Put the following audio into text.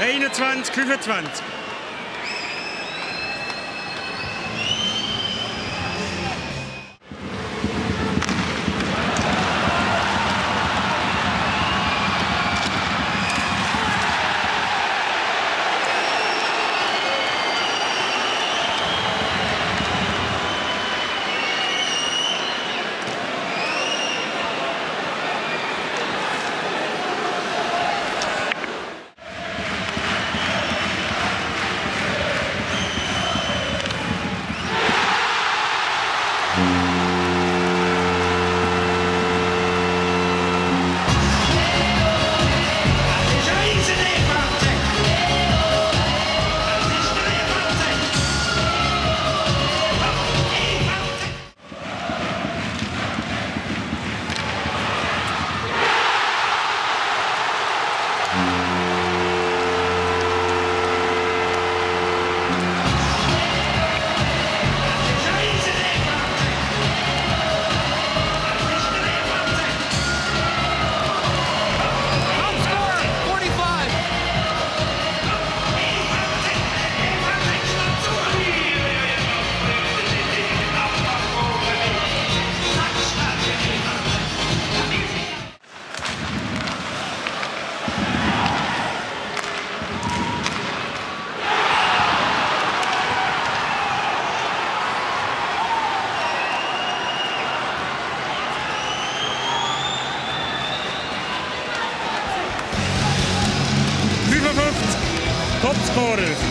21, 25. jugadores.